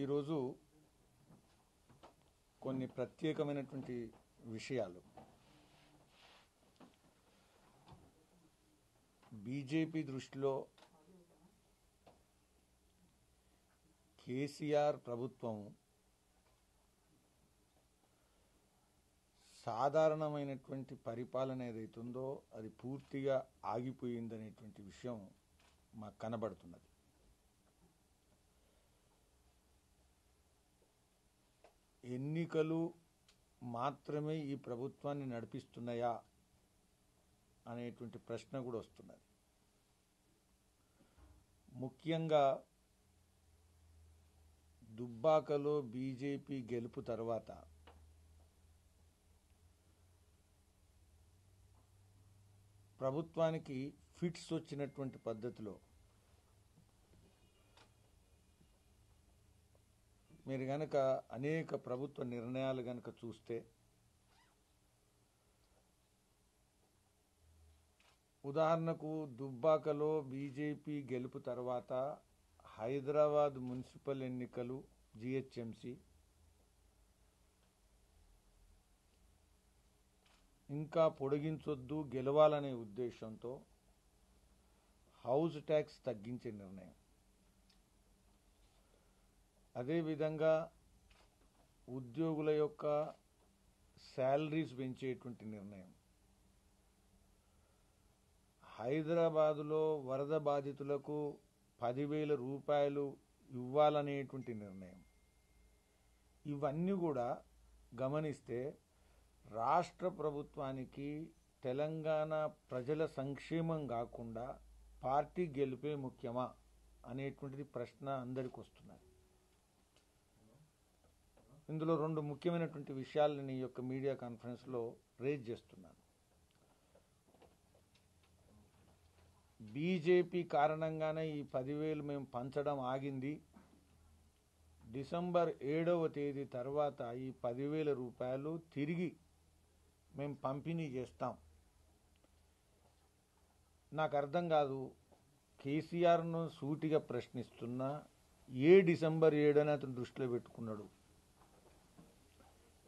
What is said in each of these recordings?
ఈరోజు కొన్ని ప్రత్యేకమైనటువంటి విషయాలు. బీజేపీ దృష్టిలో కేసీఆర్ ప్రభుత్వం సాధారణమైనటువంటి పరిపాలన ఏదైతుందో అది పూర్తిగా ఆగిపోయిందనేటువంటి విషయం మాకు కనబడుతున్నది. ఎన్నికలు మాత్రమే ఈ ప్రభుత్వాన్ని నడిపిస్తున్నాయా అనేటువంటి ప్రశ్న కూడా వస్తున్నది. ముఖ్యంగా దుబ్బాకలో బీజేపీ గెలుపు తర్వాత ప్రభుత్వానికి ఫిట్స్ వచ్చినటువంటి పద్ధతిలో మీరు గనక అనేక ప్రభుత్వ నిర్ణయాలు గనక చూస్తే ఉదాహరణకు దుబ్బాకలో బీజేపీ గెలుపు తర్వాత హైదరాబాద్ మున్సిపల్ ఎన్నికలు జిహెచ్ఎంసి ఇంకా పొడిగించొద్దు గెలవాలనే ఉద్దేశంతో హౌస్ ట్యాక్స్ తగ్గించే నిర్ణయం. అదేవిధంగా ఉద్యోగుల యొక్క శాలరీస్ పెంచేటువంటి నిర్ణయం. హైదరాబాదులో వరద బాధితులకు పదివేల రూపాయలు ఇవ్వాలనేటువంటి నిర్ణయం. ఇవన్నీ కూడా గమనిస్తే రాష్ట్ర ప్రభుత్వానికి తెలంగాణ ప్రజల సంక్షేమం కాకుండా పార్టీ గెలిపే ముఖ్యమా అనేటువంటిది ప్రశ్న అందరికి వస్తుంది ఇందులో రెండు ముఖ్యమైనటువంటి విషయాలను ఈ యొక్క మీడియా కాన్ఫరెన్స్లో రేజ్ చేస్తున్నాను. బీజేపీ కారణంగానే ఈ పదివేలు మేము పంచడం ఆగింది. డిసెంబర్ ఏడవ తేదీ తర్వాత ఈ పదివేల రూపాయలు తిరిగి మేము పంపిణీ చేస్తాం. నాకు అర్థం కాదు కేసీఆర్ను సూటిగా ప్రశ్నిస్తున్నా ఏ డిసెంబర్ ఏడని అతను దృష్టిలో పెట్టుకున్నాడు?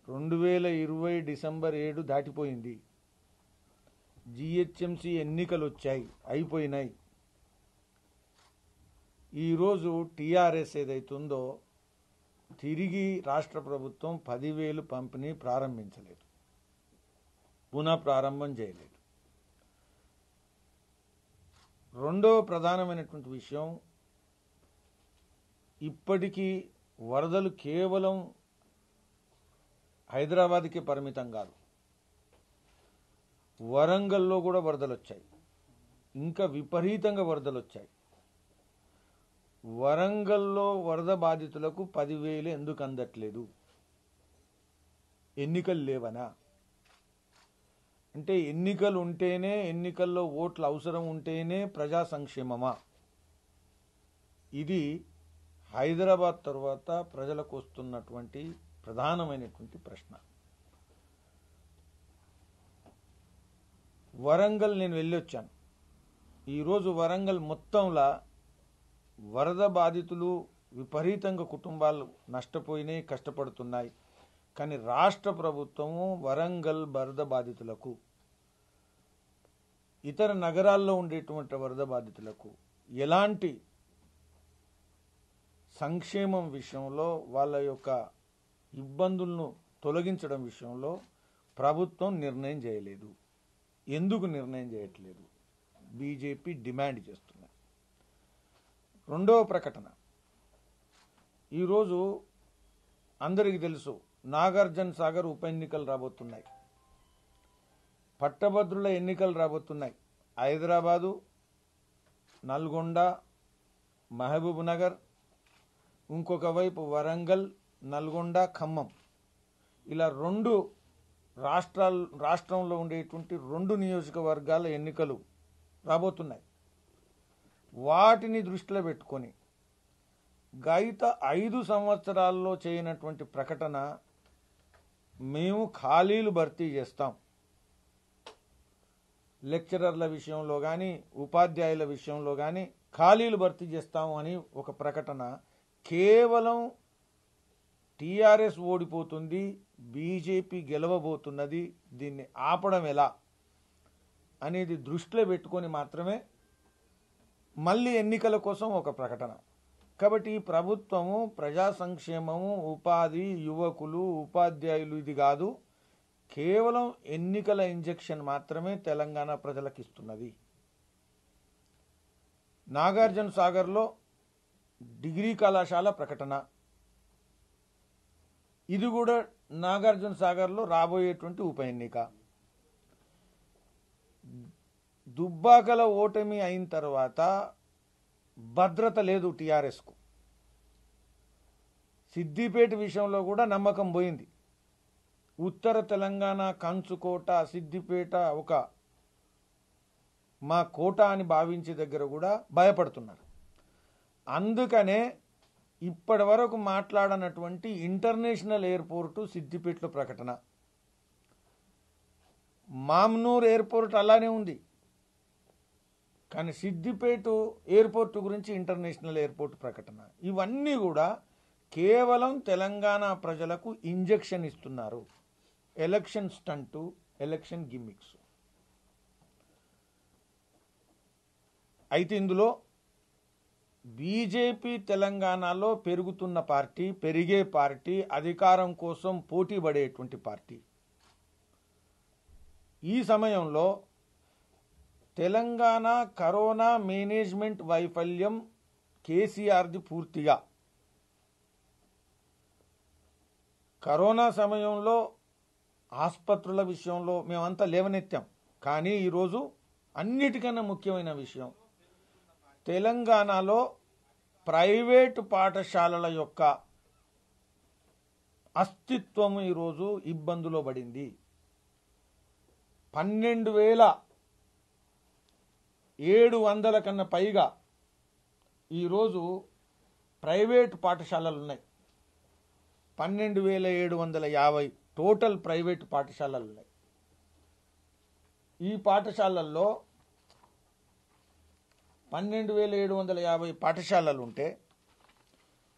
రెండు వేల ఇరవై డిసెంబర్ ఏడు దాటిపోయింది. జిహెచ్ఎంసి ఎన్నికలు వచ్చాయి అయిపోయినాయి ఈరోజు టీఆర్ఎస్ ఏదైతుందో తిరిగి రాష్ట్ర ప్రభుత్వం పదివేలు పంపిణీ ప్రారంభించలేదు. పునః ప్రారంభం చేయలేదు. రెండవ ప్రధానమైనటువంటి విషయం ఇప్పటికీ వరదలు కేవలం హైదరాబాద్కి పరిమితం కాదు. వరంగల్లో కూడా వరదలు వచ్చాయి ఇంకా విపరీతంగా వరదలు వచ్చాయి వరంగల్లో వరద బాధితులకు పదివేలు ఎందుకు అందట్లేదు? ఎన్నికలు లేవనా? అంటే ఎన్నికలు ఉంటేనే ఎన్నికల్లో ఓట్లు అవసరం ఉంటేనే ప్రజా సంక్షేమమా? ఇది హైదరాబాద్ తర్వాత ప్రజలకు వస్తున్నటువంటి ప్రధానమైనటువంటి ప్రశ్న. వరంగల్ నేను వెళ్ళొచ్చాను ఈరోజు వరంగల్ మొత్తంలా వరద బాధితులు విపరీతంగా కుటుంబాలు నష్టపోయినాయి కష్టపడుతున్నాయి. కానీ రాష్ట్ర ప్రభుత్వము వరంగల్ వరద బాధితులకు ఇతర నగరాల్లో ఉండేటువంటి వరద బాధితులకు ఎలాంటి సంక్షేమం విషయంలో వాళ్ళ యొక్క ఇబ్బందులను తొలగించడం విషయంలో ప్రభుత్వం నిర్ణయం చేయలేదు. ఎందుకు నిర్ణయం చేయట్లేదు? బీజేపీ డిమాండ్ చేస్తున్నారు రెండవ ప్రకటన. ఈరోజు అందరికీ తెలుసు నాగార్జున సాగర్ ఉప ఎన్నికలు రాబోతున్నాయి. పట్టభద్రుల ఎన్నికలు రాబోతున్నాయి. హైదరాబాదు నల్గొండ మహబూబ్ నగర్ ఇంకొక వైపు వరంగల్ నల్గొండ ఖమ్మం. ఇలా రెండు రాష్ట్రాల రాష్ట్రంలో ఉండేటువంటి రెండు నియోజకవర్గాల ఎన్నికలు రాబోతున్నాయి. వాటిని దృష్టిలో పెట్టుకొని గత ఐదు సంవత్సరాల్లో చేయనటువంటి ప్రకటన మేము ఖాళీలు భర్తీ చేస్తాం. లెక్చరర్ల విషయంలో కానీ ఉపాధ్యాయుల విషయంలో కానీ ఖాళీలు భర్తీ చేస్తాము అని ఒక ప్రకటన కేవలం టీఆర్ఎస్ ఓడిపోతుంది బీజేపీ గెలవబోతున్నది దీన్ని ఆపడం ఎలా అనేది దృష్టిలో పెట్టుకొని మాత్రమే మళ్ళీ ఎన్నికల కోసం ఒక ప్రకటన. కాబట్టి ఈ ప్రభుత్వము ప్రజా సంక్షేమము ఉపాధి యువకులు ఉపాధ్యాయులు ఇది కాదు కేవలం ఎన్నికల ఇంజెక్షన్ మాత్రమే తెలంగాణ ప్రజలకు ఇస్తున్నది నాగార్జున సాగర్లో డిగ్రీ కళాశాల ప్రకటన. ఇది కూడా నాగార్జున సాగర్లో రాబోయేటువంటి ఉప ఎన్నిక. దుబ్బాకల ఓటమి అయిన తర్వాత భద్రత లేదు టీఆర్ఎస్కు. సిద్దిపేట విషయంలో కూడా నమ్మకం పోయింది. ఉత్తర తెలంగాణ కంచుకోట సిద్దిపేట ఒక మా కోట అని భావించే దగ్గర కూడా భయపడుతున్నారు. అందుకనే ఇప్పటి వరకు మాట్లాడనటువంటి ఇంటర్నేషనల్ ఎయిర్పోర్టు సిద్దిపేటలో ప్రకటన. మామ్నూర్ ఎయిర్పోర్ట్ అలానే ఉంది. కానీ సిద్దిపేట ఎయిర్పోర్ట్ గురించి ఇంటర్నేషనల్ ఎయిర్పోర్ట్ ప్రకటన. ఇవన్నీ కూడా కేవలం తెలంగాణ ప్రజలకు ఇంజెక్షన్ ఇస్తున్నారు. Election stunt election gimmicks. అయితే ఇందులో బీజేపీ తెలంగాణలో పెరుగుతున్న పార్టీ పెరిగే పార్టీ అధికారం కోసం పోటీ పడేటువంటి పార్టీ. ఈ సమయంలో తెలంగాణ కరోనా మేనేజ్మెంట్ వైఫల్యం కేసీఆర్ది పూర్తిగా. కరోనా సమయంలో ఆసుపత్రుల విషయంలో మేమంతా లేవనెత్తాం. కానీ ఈరోజు అన్నిటికన్నా ముఖ్యమైన విషయం తెలంగాణలో ప్రైవేటు పాఠశాలల యొక్క అస్తిత్వం ఈరోజు ఇబ్బందులో పడింది. పన్నెండు వేల ఏడు వందల కన్నా పైగా ఈరోజు ప్రైవేట్ పాఠశాలలు ఉన్నాయి. పన్నెండు వేల ఏడు వందల యాభై టోటల్ ప్రైవేట్ పాఠశాలలు ఉన్నాయి. ఈ పాఠశాలల్లో పన్నెండు వేల ఏడు వందల యాభై పాఠశాలలు ఉంటే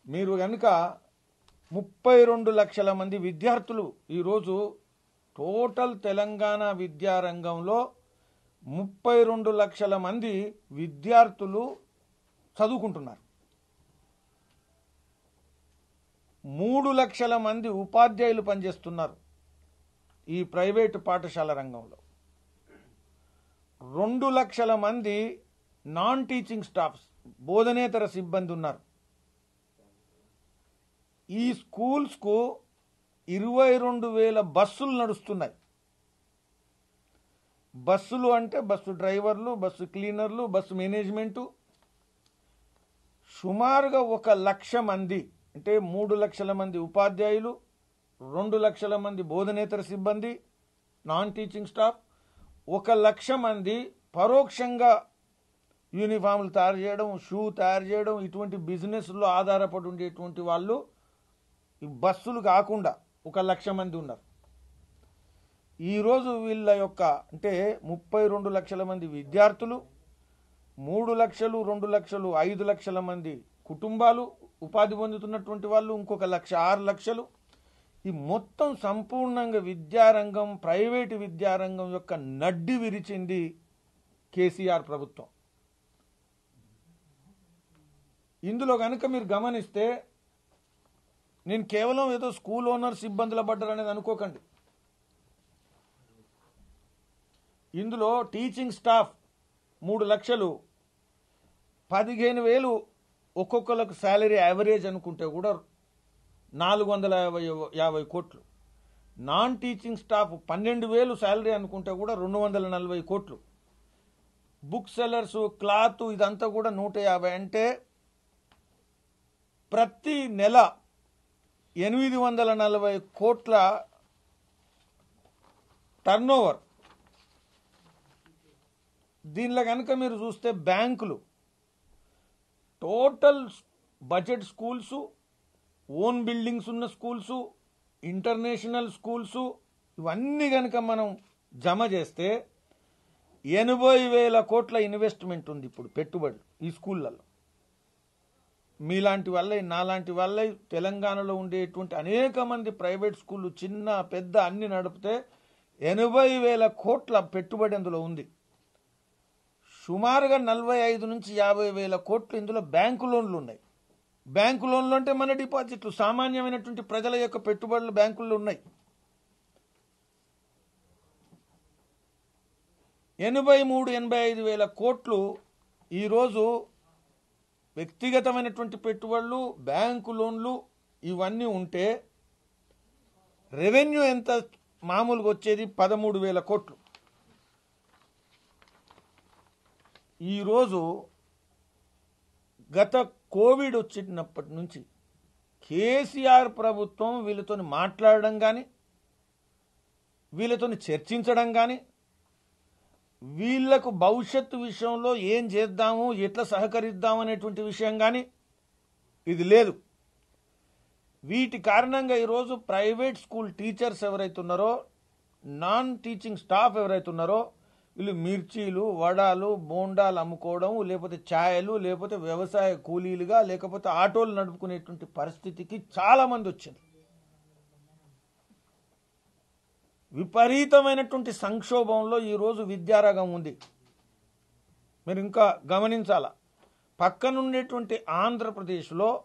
మీరు కనుక ముప్పై రెండు లక్షల మంది విద్యార్థులు ఈరోజు టోటల్ తెలంగాణ విద్యారంగంలో ముప్పై రెండు లక్షల మంది విద్యార్థులు చదువుకుంటున్నారు. మూడు లక్షల మంది ఉపాధ్యాయులు పనిచేస్తున్నారు ఈ ప్రైవేటు పాఠశాల రంగంలో. రెండు లక్షల మంది నాన్ టీచింగ్ స్టాఫ్స్ బోధనేతర సిబ్బంది ఉన్నారు. ఈ స్కూల్స్కు ఇరవై రెండు వేల బస్సులు నడుస్తున్నాయి. బస్సులు అంటే బస్సు డ్రైవర్లు బస్సు క్లీనర్లు బస్సు మేనేజ్మెంటు. సుమారుగా ఒక లక్ష మంది అంటే మూడు లక్షల మంది ఉపాధ్యాయులు రెండు లక్షల మంది బోధనేతర సిబ్బంది నాన్ టీచింగ్ స్టాఫ్. ఒక లక్ష మంది పరోక్షంగా యూనిఫామ్లు తయారు చేయడం షూ తయారు చేయడం ఇటువంటి బిజినెస్లో ఆధారపడి ఉండేటువంటి వాళ్ళు ఈ బస్సులు కాకుండా ఒక లక్ష మంది ఉన్నారు. ఈరోజు వీళ్ళ యొక్క అంటే ముప్పై రెండు లక్షల మంది విద్యార్థులు మూడు లక్షలు రెండు లక్షలు ఐదు లక్షల మంది కుటుంబాలు ఉపాధి పొందుతున్నటువంటి వాళ్ళు ఇంకొక లక్ష ఆరు లక్షలు. ఈ మొత్తం సంపూర్ణంగా విద్యారంగం ప్రైవేటు విద్యారంగం యొక్క నడ్డి విరిచింది కేసీఆర్ ప్రభుత్వం. ఇందులో కనుక మీరు గమనిస్తే నేను కేవలం ఏదో స్కూల్ ఓనర్స్ ఇబ్బందులు పడ్డారు అనేది అనుకోకండి. ఇందులో టీచింగ్ స్టాఫ్ మూడు లక్షలు పదిహేను వేలు ఒక్కొక్కరికి శాలరీ యావరేజ్ అనుకుంటే కూడా నాలుగు వందల యాభై యాభై కోట్లు. నాన్ టీచింగ్ స్టాఫ్ పన్నెండు వేలు శాలరీ అనుకుంటే కూడా రెండు వందల నలభై కోట్లు. బుక్ సెల్లర్స్ క్లాత్ ఇదంతా కూడా నూట యాభై. అంటే ప్రతి నెల ఎనిమిది వందల నలభై కోట్ల టర్నోవర్ దీనిలో కనుక మీరు చూస్తే బ్యాంకులు total budget schools own buildings ఉన్న స్కూల్స్ ఇంటర్నేషనల్ స్కూల్స్ ఇవన్నీ కనుక మనం జమ చేస్తే ఎనభై వేల కోట్ల ఇన్వెస్ట్మెంట్ ఉంది ఇప్పుడు పెట్టుబడులు ఈ స్కూళ్ళల్లో. మీలాంటి వల్లే నాలాంటి వల్ల తెలంగాణలో ఉండేటువంటి అనేక మంది ప్రైవేట్ స్కూళ్ళు చిన్న పెద్ద అన్ని నడిపితే ఎనభై వేల కోట్ల పెట్టుబడి అందులో ఉంది. సుమారుగా నలభై ఐదు నుంచి యాభై వేల కోట్లు ఇందులో బ్యాంకు లోన్లు ఉన్నాయి. బ్యాంకు లోన్లు అంటే మన డిపాజిట్లు. సామాన్యమైనటువంటి ప్రజల యొక్క పెట్టుబడులు బ్యాంకుల్లో ఉన్నాయి. ఎనభై మూడు ఎనభై ఐదు వేల కోట్లు ఈరోజు వ్యక్తిగతమైనటువంటి పెట్టుబడులు బ్యాంకు లోన్లు ఇవన్నీ ఉంటే రెవెన్యూ ఎంత మామూలుగా వచ్చేది? పదమూడు వేల కోట్లు. ఈరోజు గత కోవిడ్ వచ్చినప్పటి నుంచి కేసీఆర్ ప్రభుత్వం వీళ్ళతో మాట్లాడడం కానీ వీళ్ళతో చర్చించడం కానీ వీళ్ళకు భవిష్యత్తు విషయంలో ఏం చేద్దాము ఎట్లా సహకరిద్దాం అనేటువంటి విషయం కానీ ఇది లేదు. వీటి కారణంగా ఈరోజు ప్రైవేట్ స్కూల్ టీచర్స్ ఎవరైతే ఉన్నారో నాన్ టీచింగ్ స్టాఫ్ ఎవరైతే ఉన్నారో వీళ్ళు మిర్చీలు వడాలు బోండాలు అమ్ముకోవడం లేకపోతే ఛాయలు లేకపోతే వ్యవసాయ కూలీలుగా లేకపోతే ఆటోలు నడుపుకునేటువంటి పరిస్థితికి చాలామంది వచ్చింది విపరీతమైనటువంటి సంక్షోభంలో ఈరోజు విద్యారంగం ఉంది. మీరు ఇంకా గమనించాల? పక్కనుండేటువంటి ఆంధ్రప్రదేశ్లో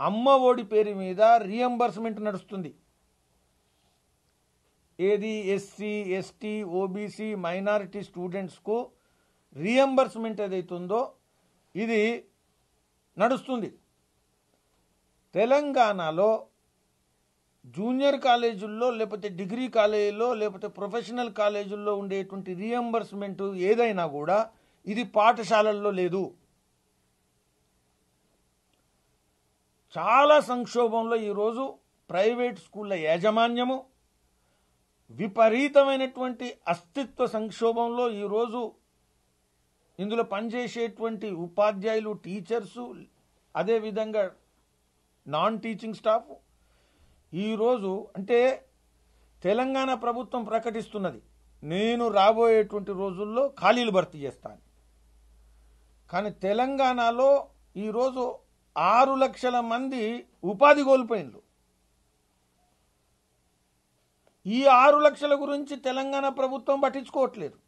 అమ్మ ఒడి పేరు మీద రియంబర్స్మెంట్ నడుస్తుంది. ఏది? ఎస్సీ ఎస్టీ ఓబీసీ మైనారిటీ స్టూడెంట్స్కు రియంబర్స్మెంట్ ఏదైతుందో ఇది నడుస్తుంది. తెలంగాణలో జూనియర్ కాలేజీల్లో లేకపోతే డిగ్రీ కాలేజీలో లేకపోతే ప్రొఫెషనల్ కాలేజీల్లో ఉండేటువంటి రియంబర్స్మెంట్ ఏదైనా కూడా ఇది పాఠశాలల్లో లేదు. చాలా సంక్షోభంలో ఈరోజు ప్రైవేట్ స్కూళ్ళ యాజమాన్యము విపరీతమైనటువంటి అస్తిత్వ సంక్షోభంలో ఈరోజు ఇందులో పనిచేసేటువంటి ఉపాధ్యాయులు టీచర్సు అదేవిధంగా నాన్ టీచింగ్ స్టాఫ్ ఈరోజు అంటే తెలంగాణ ప్రభుత్వం ప్రకటిస్తున్నది. నేను రాబోయేటువంటి రోజుల్లో ఖాళీలు భర్తీ చేస్తాను. కానీ తెలంగాణలో ఈరోజు ఆరు లక్షల మంది ఉపాధి కోల్పోయిండ్రు ఈ ఆరు లక్షల గురించి తెలంగాణ ప్రభుత్వం పట్టించుకోవట్లేదు.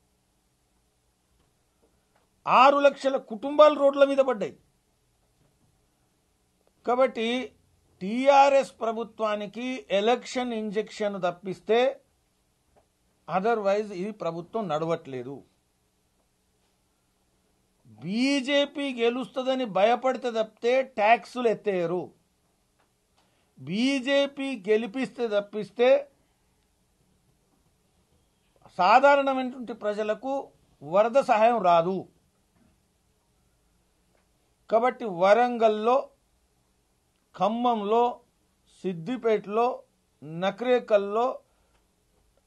ఆరు లక్షల కుటుంబాలు రోడ్ల మీద పడ్డాయి. కాబట్టి టీఆర్ఎస్ ప్రభుత్వానికి ఎలక్షన్ ఇంజెక్షన్ తప్పిస్తే అదర్వైజ్ ఈ ప్రభుత్వం నడవట్లేదు. బీజేపీ గెలుస్తుందని భయపడితే తప్పితే ట్యాక్సులు ఎత్తేయరు. బీజేపీ గెలిపిస్తే తప్పిస్తే సాధారణమైనటువంటి ప్రజలకు వరద సహాయం రాదు. కాబట్టి వరంగల్లో ఖమ్మంలో సిద్దిపేటలో నక్రేకల్లో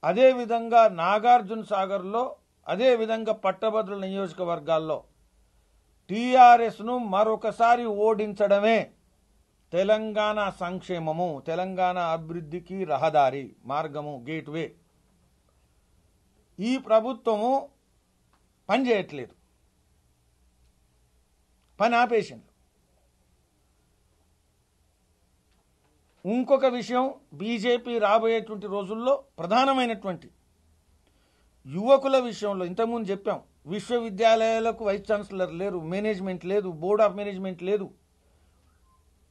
అదేవిధంగా నాగార్జున సాగర్లో అదేవిధంగా పట్టభద్రుల నియోజకవర్గాల్లో టీఆర్ఎస్ను మరొకసారి ఓడించడమే తెలంగాణ సంక్షేమము తెలంగాణ అభివృద్ధికి రహదారి మార్గము గేట్వే. ఈ ప్రభుత్వము పనిచేయట్లేదు. పని ఆపేసింది ఇంకొక విషయం బీజేపీ రాబోయేటువంటి రోజుల్లో ప్రధానమైనటువంటి యువకుల విషయంలో ఇంతకుముందు చెప్పాం విశ్వవిద్యాలయాలకు వైస్ ఛాన్సలర్ లేరు మేనేజ్మెంట్ లేదు బోర్డ్ ఆఫ్ మేనేజ్మెంట్ లేదు.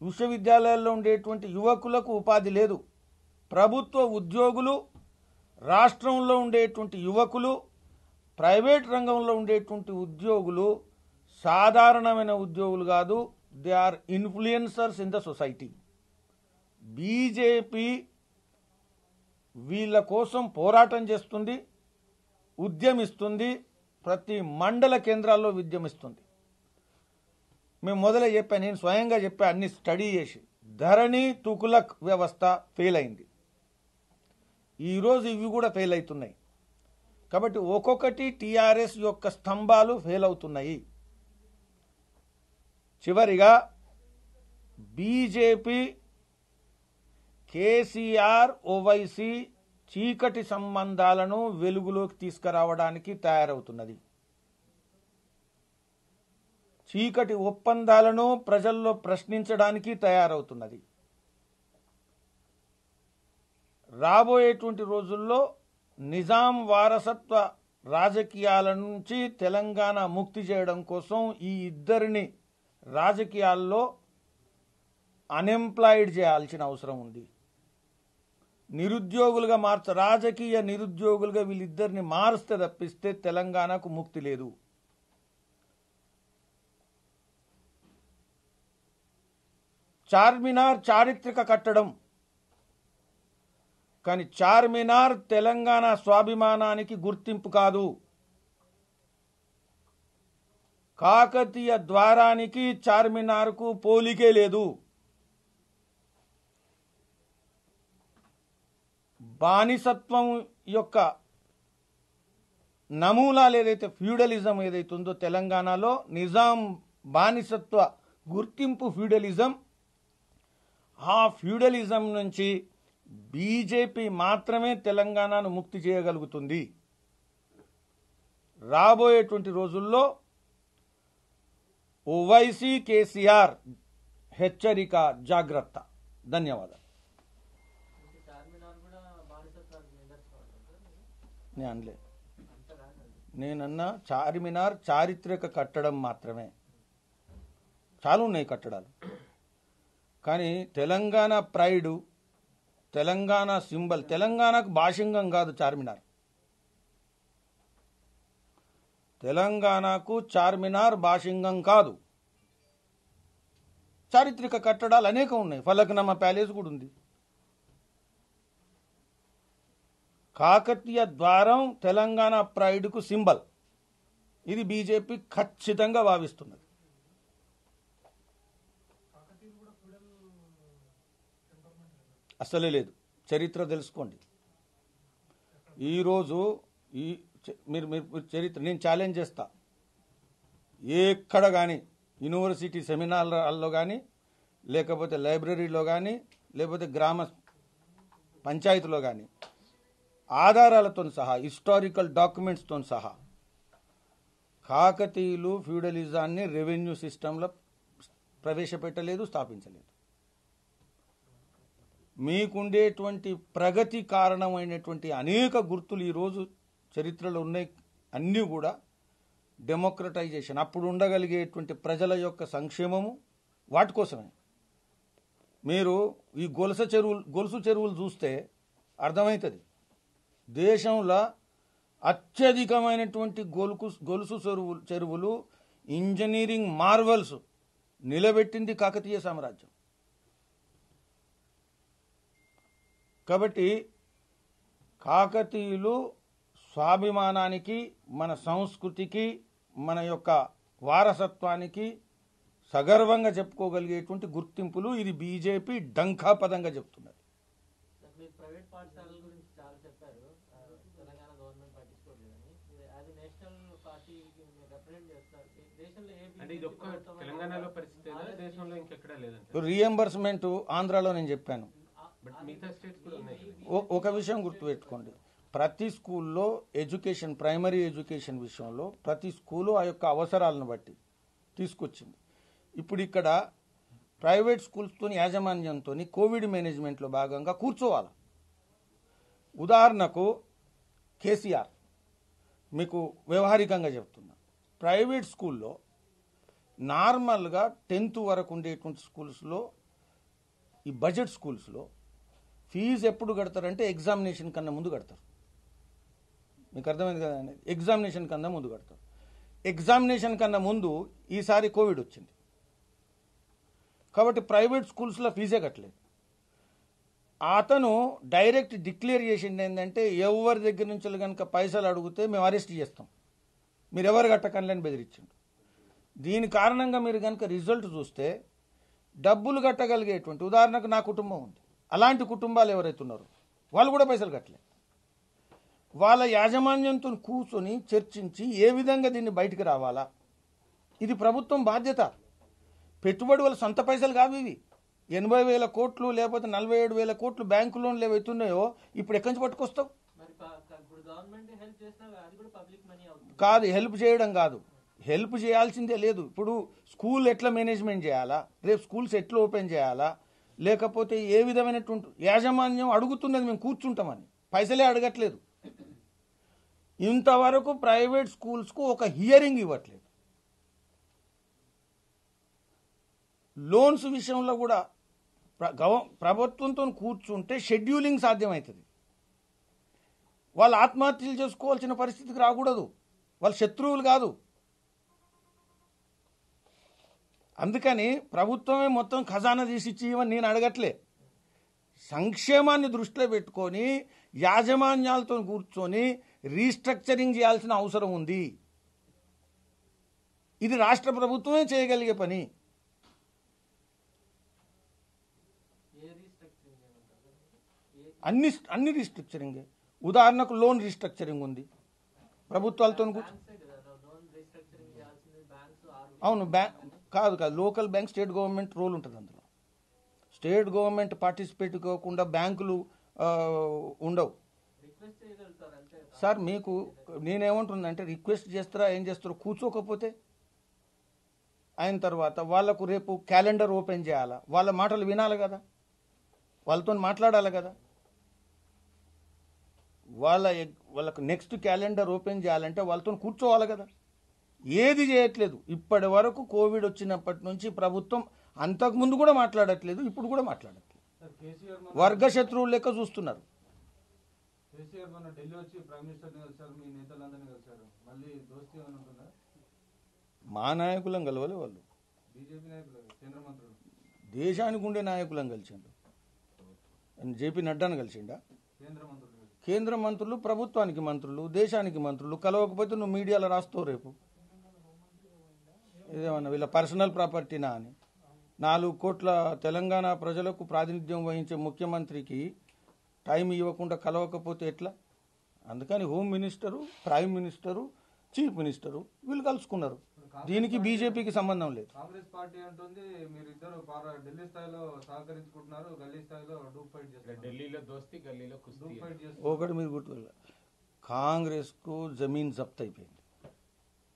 విశ్వవిద్యాలయాల్లో ఉండేటువంటి యువకులకు ఉపాధి లేదు. ప్రభుత్వ ఉద్యోగులు రాష్ట్రంలో ఉండేటువంటి యువకులు ప్రైవేట్ రంగంలో ఉండేటువంటి ఉద్యోగులు సాధారణమైన ఉద్యోగులు కాదు they are influencers in the society. BJP వీళ్ళ కోసం పోరాటం చేస్తుంది ఉద్యమిస్తుంది ప్రతి మండల కేంద్రాల్లో ఉద్యమిస్తుంది మేము మొదలు చెప్పా నేను స్వయంగా చెప్పా అన్ని స్టడీ చేసి. ధరణి తుకులక్ వ్యవస్థ ఫెయిల్ అయింది. ఈరోజు ఇవి కూడా ఫెయిల్ అవుతున్నాయి. కాబట్టి ఒక్కొక్కటి టీఆర్ఎస్ యొక్క స్తంభాలు ఫెయిల్ అవుతున్నాయి. చివరిగా బీజేపీ కేసీఆర్ ఓవైసీ చీకటి సంబంధాలను వెలుగులోకి తీసుకురావడానికి తయారవుతున్నది. చీకటి ఒప్పందాలను ప్రజల్లో ప్రశ్నించడానికి తయారవుతున్నది. రాబోయేటువంటి రోజుల్లో నిజాం వారసత్వ రాజకీయాల నుంచి తెలంగాణ ముక్తి చేయడం కోసం ఈ ఇద్దరిని రాజకీయాల్లో అన్ఎంప్లాయిడ్ చేయాల్సిన అవసరం ఉంది. నిరుద్యోగులుగా మార్చ రాజకీయ నిరుద్యోగులుగా వీళ్ళిద్దరిని మారుస్తే తప్పిస్తే తెలంగాణకు ముక్తి లేదు. చార్మినార్ చారిత్రక కట్టడం. కానీ చార్మినార్ తెలంగాణ స్వాభిమానానికి గుర్తింపు కాదు. కాకతీయ ద్వారానికి చార్మినార్కు పోలికే లేదు. బానిసత్వం యొక్క నమూనాలు ఏదైతే ఫ్యూడలిజం ఏదైతే ఉందో తెలంగాణలో నిజాం బానిసత్వ గుర్తింపు ఫ్యూడలిజం ఆ ఫ్యూడలిజం నుంచి బీజేపీ మాత్రమే తెలంగాణను ముక్తి చేయగలుగుతుంది. రాబోయేటువంటి రోజుల్లో ఓవైసీ కేసీఆర్ హెచ్చరిక జాగ్రత్త. ధన్యవాదాలు చార్మినార్ కూడా బానిసత్వానికి నిదర్శనం అంటారు సార్ నేను అనలే నేనన్నా చార్మినార్ చారిత్రక కట్టడం మాత్రమే. చాలా ఉన్నాయి కట్టడాలు. కానీ తెలంగాణ ప్రైడు తెలంగాణ సింబల్ తెలంగాణకు భాషింగం కాదు చార్మినార్. తెలంగాణకు చార్మినార్ భాషింగం కాదు. చారిత్రక కట్టడాలు అనేకం ఉన్నాయి. ఫలకనమ్మ ప్యాలెస్ కూడా ఉంది. కాకతీయ ద్వారం తెలంగాణ ప్రైడ్కు సింబల్. ఇది బీజేపీ ఖచ్చితంగా భావిస్తున్నది. అసలే లేదు. చరిత్ర తెలుసుకోండి. ఈరోజు ఈ మీరు మీరు మీరు చరిత్ర నేను ఛాలెంజ్ చేస్తా. ఎక్కడ కానీ యూనివర్సిటీ సెమినార్లలో కానీ లేకపోతే లైబ్రరీలో కానీ లేకపోతే గ్రామ పంచాయతీలో కానీ ఆధారాలతో సహా హిస్టారికల్ డాక్యుమెంట్స్తో సహా కాకతీయులు ఫ్యూడలిజాన్ని రెవెన్యూ సిస్టంలో ప్రవేశపెట్టలేదు స్థాపించలేదు. మీకుండేటువంటి ప్రగతి కారణమైనటువంటి అనేక గుర్తులు ఈరోజు చరిత్రలో ఉన్నాయి. అన్నీ కూడా డెమోక్రటైజేషన్ అప్పుడు ఉండగలిగేటువంటి ప్రజల యొక్క సంక్షేమము వాటి కోసమే. మీరు ఈ గొలుస చెరువులు గొలుసు చెరువులు చూస్తే అర్థమవుతుంది. దేశంలో అత్యధికమైనటువంటి గొలుకు గొలుసు చెరువులు చెరువులు ఇంజనీరింగ్ మార్వల్స్ నిలబెట్టింది కాకతీయ సామ్రాజ్యం. కాబట్టి కాకతీయులు స్వాభిమానానికి మన సంస్కృతికి మన యొక్క వారసత్వానికి సగర్వంగా చెప్పుకోగలిగేటువంటి గుర్తింపులు ఇది బీజేపీ డంకాపదంగా చెప్తున్నది సార్ మీరు ప్రైవేట్ పాఠశాలల గురించి చాలా చెప్పారు ఆ, తెలంగాణ గవర్నమెంట్ పట్టించుకోవట్లేదని మీరు యాజ్ నేషనల్ పార్టీకి మీరు రిప్రజెంట్ చేస్తారు ఈ దేశంలో ఏ అంటే ఇది ఒక్క తెలంగాణలో పరిస్థితి దేశంలో ఇంకెక్కడా లేదంట రియంబర్స్మెంట్ ఆంధ్రాలో నేను చెప్పాను. ఒక విషయం గుర్తుపెట్టుకోండి. ప్రతి స్కూల్లో ఎడ్యుకేషన్ ప్రైమరీ ఎడ్యుకేషన్ విషయంలో ప్రతి స్కూలు ఆ యొక్క అవసరాలను బట్టి తీసుకొచ్చింది. ఇప్పుడు ఇక్కడ ప్రైవేట్ స్కూల్స్తో యాజమాన్యంతో కోవిడ్ మేనేజ్మెంట్లో భాగంగా కూర్చోవాలి? ఉదాహరణకు కేసీఆర్ మీకు వ్యవహారికంగా చెప్తున్నా. ప్రైవేట్ స్కూల్లో నార్మల్గా టెన్త్ వరకు ఉండేటువంటి స్కూల్స్లో ఈ బడ్జెట్ స్కూల్స్లో ఫీజు ఎప్పుడు కడతారంటే ఎగ్జామినేషన్ కన్నా ముందు కడతారు. మీకు అర్థమైంది కదా? ఎగ్జామినేషన్ కన్నా ముందు కడతారు. ఎగ్జామినేషన్ కన్నా ముందు ఈసారి కోవిడ్ వచ్చింది. కాబట్టి ప్రైవేట్ స్కూల్స్లో ఫీజే కట్టలేదు. అతను డైరెక్ట్ డిక్లేర్ చేసింది ఏంటంటే ఎవరి దగ్గర నుంచి కనుక పైసలు అడిగితే మేము అరెస్ట్ చేస్తాం. మీరు ఎవరు కట్టకండి అని బెదిరించిండు. దీని కారణంగా మీరు కనుక రిజల్ట్ చూస్తే డబ్బులు కట్టగలిగేటువంటి ఉదాహరణకు నా కుటుంబం ఉంది. అలాంటి కుటుంబాలు ఎవరైతే ఉన్నారో వాళ్ళు కూడా పైసలు కట్టలేదు వాళ్ళ యాజమాన్యంతో కూర్చొని చర్చించి ఏ విధంగా దీన్ని బయటికి రావాలా? ఇది ప్రభుత్వం బాధ్యత. పెట్టుబడి వాళ్ళ సొంత పైసలు కావు ఇవి. ఎనభై వేల కోట్లు లేకపోతే నలభై ఏడు వేల కోట్లు బ్యాంకు లోన్లు ఏవైతున్నాయో ఇప్పుడు ఎక్కడి నుంచి పట్టుకొస్తావు? కాదు హెల్ప్ చేయడం కాదు. హెల్ప్ చేయాల్సిందే లేదు. ఇప్పుడు స్కూల్ ఎట్లా మేనేజ్మెంట్ చేయాలా? రేపు స్కూల్స్ ఎట్లా ఓపెన్ చేయాలా? లేకపోతే ఏ విధమైనటువంటి యాజమాన్యం అడుగుతున్నది మేము కూర్చుంటామని. పైసలే అడగట్లేదు. ఇంతవరకు ప్రైవేట్ స్కూల్స్కు ఒక హియరింగ్ ఇవ్వట్లేదు. లోన్స్ విషయంలో కూడా గవ- ప్రభుత్వంతో కూర్చుంటే షెడ్యూలింగ్ సాధ్యమవుతుంది. వాళ్ళు ఆత్మహత్యలు చేసుకోవాల్సిన పరిస్థితికి రాకూడదు. వాళ్ళు శత్రువులు కాదు. అందుకని ప్రభుత్వమే మొత్తం ఖజానా తీసి ఇచ్చి ఇవ్వని నేను అడగట్లే. సంక్షేమాన్ని దృష్టిలో పెట్టుకొని యాజమాన్యాలతో కూర్చొని రీస్ట్రక్చరింగ్ చేయాల్సిన అవసరం ఉంది. ఇది రాష్ట్ర ప్రభుత్వమే చేయగలిగే పని. అన్ని అన్ని రీస్ట్రక్చరింగ్. ఉదాహరణకు లోన్ రీస్ట్రక్చరింగ్ ఉంది. ప్రభుత్వాలతో అవును బ్యాంక్ కాదు కాదు local bank state government role ఉంటుంది అందులో. స్టేట్ గవర్నమెంట్ పార్టిసిపేట్ కాకుండా బ్యాంకులు ఉండవు. సార్ మీకు నేనేమంటుందంటే రిక్వెస్ట్ చేస్తారా ఏం చేస్తారో కూర్చోకపోతే అయిన తర్వాత వాళ్ళకు రేపు క్యాలెండర్ ఓపెన్ చేయాలా? వాళ్ళ మాటలు వినాలి కదా? వాళ్ళతో మాట్లాడాలి కదా? వాళ్ళ వాళ్ళకు నెక్స్ట్ క్యాలెండర్ ఓపెన్ చేయాలంటే వాళ్ళతో కూర్చోవాలి కదా? ఏది చేయట్లేదు. ఇప్పటి వరకు కోవిడ్ వచ్చినప్పటి నుంచి ప్రభుత్వం అంతకుముందు కూడా మాట్లాడట్లేదు ఇప్పుడు కూడా మాట్లాడట్లేదు. వర్గ శత్రువులు లెక్క చూస్తున్నారు. మీ నాయకులం కలవలే వాళ్ళు. నాయకులు దేశానికి ఉండే నాయకులను కలిసిండు. జేపీ నడ్డాను కలిసిండా? కేంద్ర మంత్రులు ప్రభుత్వానికి మంత్రులు దేశానికి మంత్రులు కలవకపోతే నువ్వు మీడియాలో రాస్తావు రేపు. ఇదేమన్నా వీళ్ళ పర్సనల్ ప్రాపర్టీనా అని. నాలుగు కోట్ల తెలంగాణ ప్రజలకు ప్రాతినిధ్యం వహించే ముఖ్యమంత్రికి టైం ఇవ్వకుండా కలవకపోతే ఎట్లా? అందుకని home minister prime minister chief minister వీళ్ళు కలుసుకున్నారు. దీనికి బీజేపీకి సంబంధం లేదు. కాంగ్రెస్ పార్టీ అంటుంది మీరిద్దరు ఢిల్లీ స్థాయిలో సహకరించుకుంటున్నారు గల్లీ స్థాయిలో డూప్ ఫైట్ చేస్తున్నారు. ఢిల్లీలో దోస్తి గల్లీలో డూప్ ఫైట్ ఒకటి మీరు గుర్తు కాంగ్రెస్కు జమీన్ జప్త్ అయిపోయింది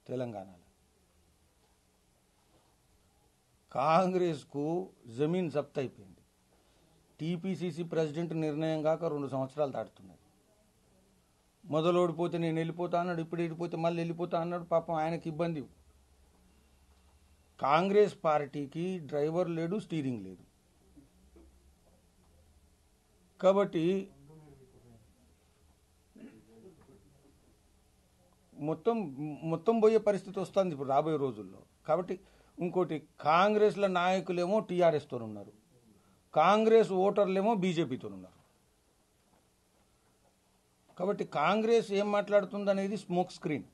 తెలంగాణలో. కాంగ్రెస్కు జమీన్ జప్త్ అయిపోయింది టీపీసీసీ ప్రెసిడెంట్ నిర్ణయం కాక రెండు సంవత్సరాలు దాటుతున్నాయి మొదలు ఓడిపోతే నేను వెళ్ళిపోతా అన్నాడు ఇప్పుడు వెళ్ళిపోతే మళ్ళీ వెళ్ళిపోతా అన్నాడు పాపం ఆయనకి ఇబ్బంది. కాంగ్రెస్ పార్టీకి డ్రైవర్ లేడు స్టీరింగ్ లేదు. కాబట్టి మొత్తం మొత్తం పోయే పరిస్థితి వస్తుంది ఇప్పుడు రాబోయే రోజుల్లో. కాబట్టి ఇంకోటి కాంగ్రెస్ల నాయకులేమో టీఆర్ఎస్తో ఉన్నారు. కాంగ్రెస్ ఓటర్లేమో బీజేపీతో ఉన్నారు. కాబట్టి కాంగ్రెస్ ఏం మాట్లాడుతుంది అనేది స్మోక్ స్క్రీన్.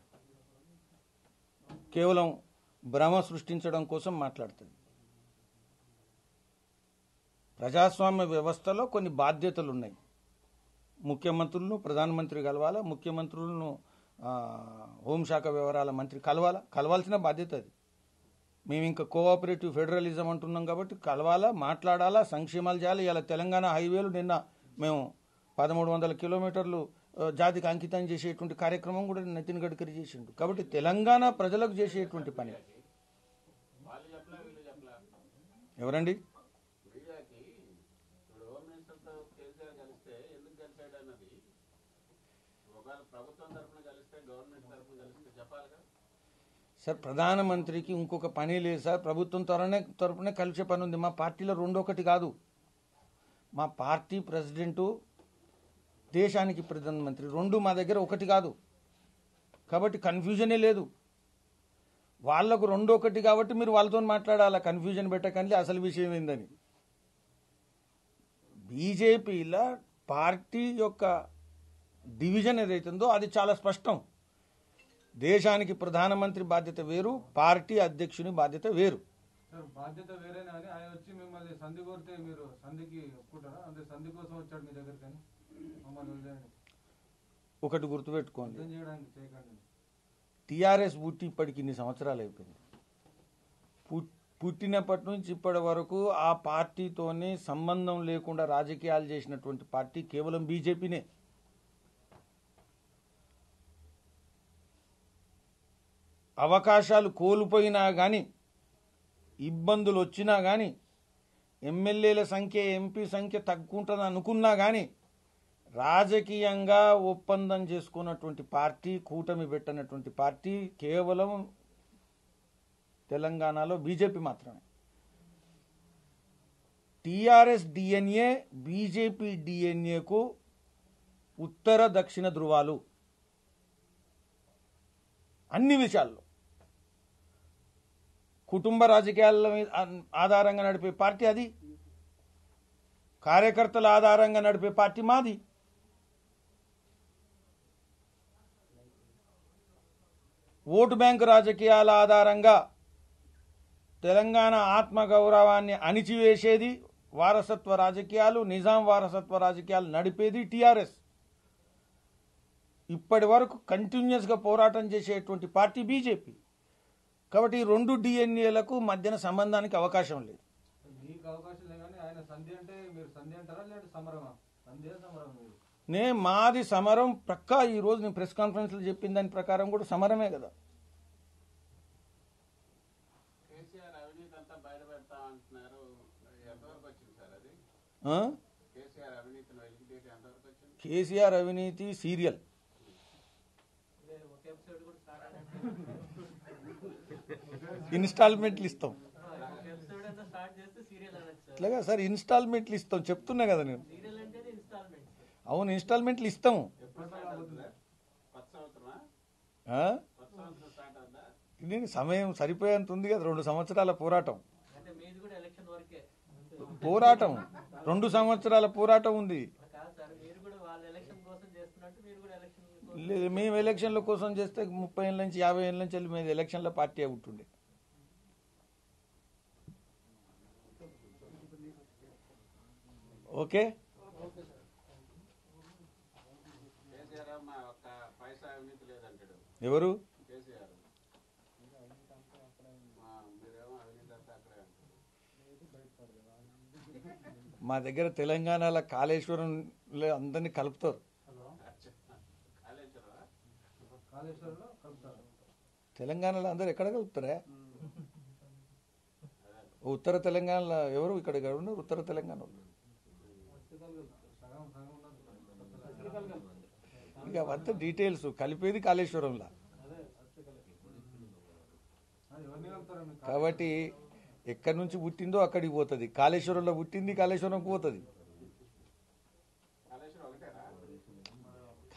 కేవలం భ్రమ సృష్టించడం కోసం మాట్లాడుతుంది. ప్రజాస్వామ్య వ్యవస్థలో కొన్ని బాధ్యతలు ఉన్నాయి ముఖ్యమంత్రులను ప్రధానమంత్రి కలవాలా? ముఖ్యమంత్రులను హోంశాఖ వ్యవహారాల మంత్రి కలవాలా? కలవాల్సిన బాధ్యత అది. మేము ఇంకా కోఆపరేటివ్ ఫెడరలిజం అంటున్నాం కాబట్టి కలవాలా మాట్లాడాలా సంక్షేమాలు చేయాలి? ఇలా తెలంగాణ హైవేలు నిన్న మేము పదమూడు వందల కిలోమీటర్లు జాతికి అంకితం చేసేటువంటి కార్యక్రమం కూడా నితిన్ గడ్కరీ చేసిండు. కాబట్టి తెలంగాణ ప్రజలకు చేసేటువంటి పని. ఎవరండి? సార్ ప్రధానమంత్రికి ఇంకొక పని లేదు సార్. ప్రభుత్వం త్వరనే తరపునే కలిసే పని ఉంది. మా పార్టీలో రెండొకటి కాదు. మా పార్టీ ప్రెసిడెంటు దేశానికి ప్రధానమంత్రి. రెండు మా దగ్గర ఒకటి కాదు. కాబట్టి కన్ఫ్యూజనే లేదు. వాళ్ళకు రెండో ఒకటి కాబట్టి మీరు వాళ్ళతో మాట్లాడాలి? కన్ఫ్యూజన్ పెట్టకండి. అసలు విషయం ఏందని. బీజేపీల పార్టీ యొక్క డివిజన్ ఏదైతుందో అది చాలా స్పష్టం. దేశానికి ప్రధానమంత్రి బాధ్యత వేరు పార్టీ అధ్యక్షుని బాధ్యత వేరు. బాధ్యత వేరేనా అని ఆయన వచ్చి మిమ్మల్ని సంధి కోరితే మీరు సంధికి ఒప్పుకుంటారా? అంటే సంధి కోసం వచ్చాడు మీ దగ్గరికి అని మమ్మల్ని ఒకటి గుర్తుపెట్టుకోండి. టీఆర్ఎస్ పుట్టి ఇప్పటికి ఇన్ని సంవత్సరాలు అయిపోయింది. పుట్- పుట్టినప్పటి నుంచి ఇప్పటి వరకు ఆ పార్టీతోనే సంబంధం లేకుండా రాజకీయాలు చేసినటువంటి పార్టీ కేవలం బీజేపీనే. అవకాశాలు కోల్పోయినా కానీ ఇబ్బందులు వచ్చినా కానీ ఎమ్మెల్యేల సంఖ్య ఎంపీ సంఖ్య తగ్గుంటుంది అనుకున్నా కానీ రాజకీయంగా ఒప్పందం చేసుకున్నటువంటి పార్టీ కూటమి పెట్టినటువంటి పార్టీ కేవలం తెలంగాణలో బీజేపీ మాత్రమే. టీఆర్ఎస్ డిఎన్ఏ బీజేపీ డిఎన్ఏకు ఉత్తర దక్షిణ ధృవాలు. అన్ని విషయాల్లో. కుటుంబ రాజకీయాల మీద ఆధారంగా నడిపే పార్టీ అది. కార్యకర్తల ఆధారంగా నడిపే పార్టీ మాది. ఓటు బ్యాంకు రాజకీయాల ఆధారంగా తెలంగాణ ఆత్మగౌరవాన్ని అణిచివేసేది వారసత్వ రాజకీయాలు నిజాం వారసత్వ రాజకీయాలు నడిపేది టీఆర్ఎస్. ఇప్పటి వరకు కంటిన్యూస్గా పోరాటం చేసేటువంటి పార్టీ బీజేపీ. కాబట్టి ఈ రెండు డిఎన్ఏలకు మధ్యన సంబంధానికి అవకాశం లేదు. మీకు అవకాశం లేదు కానీ ఆయన సంధి అంటే మీరు సంధి అంటారా లేదంటే సమరమా? సంధి సమరం మీరు? నే మాది సమరం ప్రక్కా ఈ రోజు నేను ప్రెస్ కాన్ఫరెన్స్లో చెప్పిన దాని ప్రకారం కూడా సమరమే కదా. కేసీఆర్ అవినీతి అంతా బయట పెడతా అంటున్నారు ఎంతవరకు వచ్చింది సార్ అది ఆ? కేసీఆర్ అవినీతిని వెలికితీయడం ఎంతవరకు వచ్చింది కేసీఆర్ అవినీతి సీరియల్ ఇదే ఒక ఎపిసోడ్ కూడా స్టార్ట్ అయినట్టు ఇన్స్టాల్మెంట్లు ఇస్తాం. అనొచ్చు సార్ అట్లాగా సార్ ఇన్స్టాల్మెంట్లు ఇస్తాం. చెప్తున్నా కదా నేను. సీరియల్ అంటేనే ఇన్స్టాల్మెంట్. అవును ఇన్స్టాల్మెంట్లు ఇస్తాము ఇది సమయం సరిపోయేంత ఉంది కదా రెండు సంవత్సరాల పోరాటం. అంటే మీది కూడా ఎలక్షన్ వరకే. పోరాటం. రెండు సంవత్సరాల పోరాటం ఉంది కాదు సార్ మీరు కూడా వాళ్ళ ఎలక్షన్ కోసం చేస్తున్నట్టు మీరు కూడా ఎలక్షన్ కోసం లేదు మేము ఎలక్షన్ల కోసం చేస్తే ముప్పై ఏళ్ళ నుంచి యాభై ఏళ్ళ నుంచి వెళ్ళి మేము ఎలక్షన్ల పార్టీ ఉంటుండే. ఓకే? ఎవరు? మా మా దగ్గర తెలంగాణలో కాళేశ్వరంలో అందరినీ కలుపుతారు కాళేశ్వరరా కాళేశ్వరంలో కలుపుతారు తెలంగాణలో అందరు ఎక్కడ కలుపుతారా? ఉత్తర తెలంగాణలో ఎవరు ఇక్కడ ఉన్నారు? ఉత్తర తెలంగాణ ఇక అవంతా డీటెయిల్స్ కలిపేది కాళేశ్వరంలో. కాబట్టి ఎక్కడి నుంచి పుట్టిందో అక్కడికి పోతుంది. కాళేశ్వరంలో పుట్టింది కాళేశ్వరంకి పోతుంది.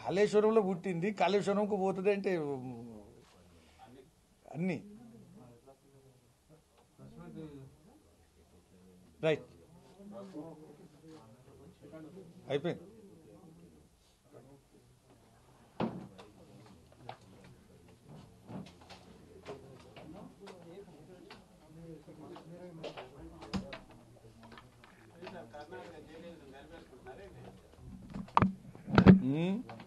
కాళేశ్వరంలో పుట్టింది. కాళేశ్వరంకు పోతుంది అంటే అన్ని. రైట్ అయిపోయింది. అది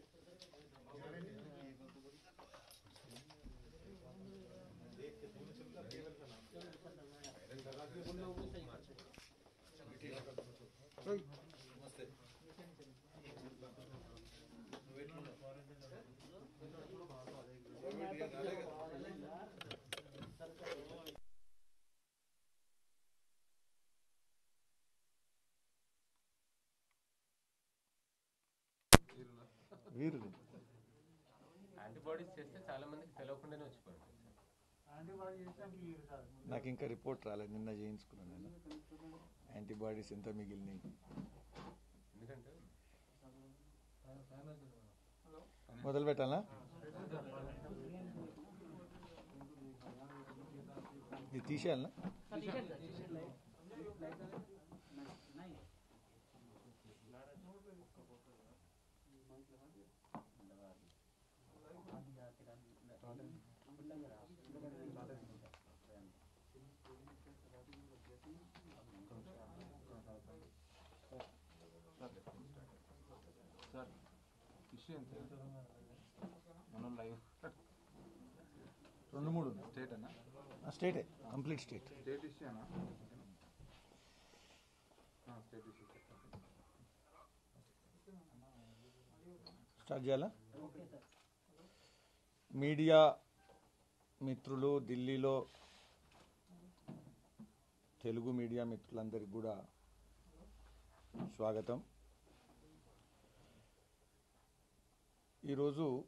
వీరులు. యాంటీబాడీస్ చేస్తే చాలా మందికి తెలియకుండానే వచ్చిపోయింది. నాకు ఇంకా రిపోర్ట్ రాలేదు నిన్న చేయించుకున్నాను నేను. యాంటీబాడీస్ ఎంత మిగిలినాయి? మొదలు పెట్టాలా? ఇది తీసేయాలనా? సార్ మనం లైవ్ రెండు మూడు ఉన్నాయి. స్టేట్ అన్నా? స్టేటే కంప్లీట్ స్టేట్ స్టేట్ ఇష్యూ అన్నా? స్టేట్ ఇష్యూ స్టార్ట్ చేయాలా? మీడియా మిత్రులు ఢిల్లీలో తెలుగు మీడియా మిత్రులందరికీ కూడా స్వాగతం. ఈరోజు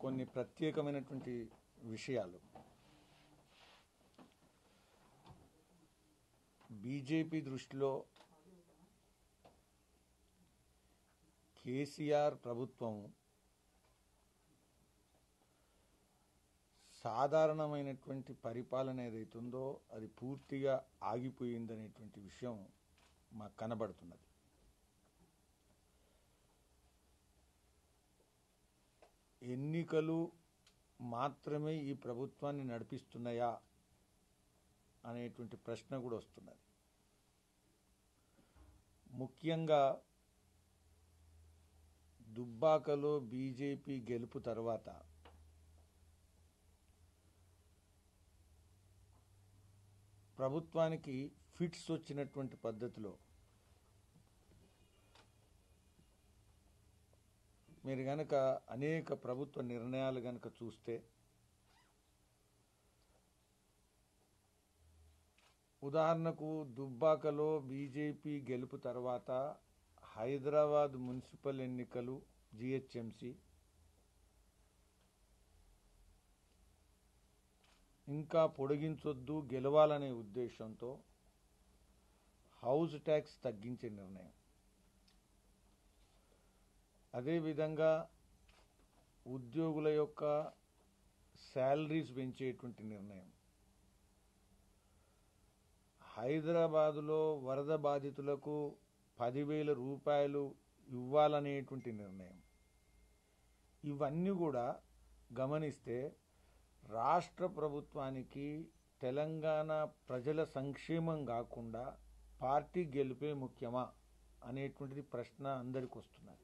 కొన్ని ప్రత్యేకమైనటువంటి విషయాలు. బీజేపీ దృష్టిలో కేసీఆర్ ప్రభుత్వం సాధారణమైనటువంటి పరిపాలన ఏదైతుందో అది పూర్తిగా ఆగిపోయిందనేటువంటి విషయం మాకు కనబడుతున్నది. ఎన్నికలు మాత్రమే ఈ ప్రభుత్వాన్ని నడిపిస్తున్నాయా అనేటువంటి ప్రశ్న కూడా వస్తున్నది. ముఖ్యంగా దుబ్బాకలో బీజేపీ గెలుపు తర్వాత ప్రభుత్వానికి ఫిట్స్ వచ్చినటువంటి పద్ధతిలో మీరు గనక అనేక ప్రభుత్వ నిర్ణయాలు గనక చూస్తే ఉదాహరణకు దుబ్బాకలో బీజేపీ గెలుపు తర్వాత హైదరాబాద్ మున్సిపల్ ఎన్నికలు జిహెచ్ఎంసి ఇంకా పొడిగించొద్దు గెలవాలనే ఉద్దేశంతో హౌస్ ట్యాక్స్ తగ్గించే నిర్ణయం. అదేవిధంగా ఉద్యోగుల యొక్క శాలరీస్ పెంచేటువంటి నిర్ణయం. హైదరాబాదులో వరద బాధితులకు పదివేల రూపాయలు ఇవ్వాలనేటువంటి నిర్ణయం. ఇవన్నీ కూడా గమనిస్తే రాష్ట్ర ప్రభుత్వానికి తెలంగాణ ప్రజల సంక్షేమం కాకుండా పార్టీ గెలిపే ముఖ్యమా అనేటువంటిది ప్రశ్న అందరికి వస్తున్నది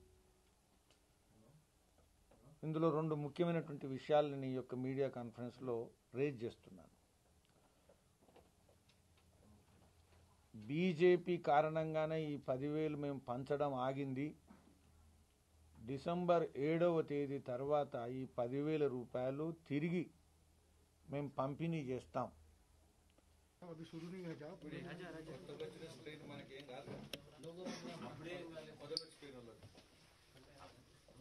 ఇందులో రెండు ముఖ్యమైనటువంటి విషయాలని యొక్క మీడియా కాన్ఫరెన్స్లో రేజ్ చేస్తున్నాను. బీజేపీ కారణంగానే ఈ పదివేలు మేము పంచడం ఆగింది. డిసెంబర్ ఏడవ తేదీ తర్వాత ఈ పదివేల రూపాయలు తిరిగి మేము పంపిణీ చేస్తాం.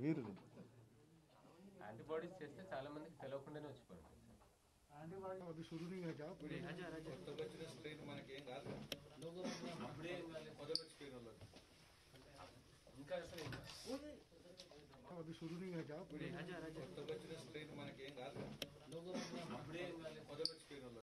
వీరులు. యాంటీబాడీస్ చేస్తే చాలా మందికి తెలియకుండానే వచ్చిపోయింది ఇంకా అసలు అది షురుని కాదు? కొత్తగా వచ్చిన స్ట్రెయిన్ మనకి ఏం కాదు. అప్పుడే ఏం కాలేదు మొదటి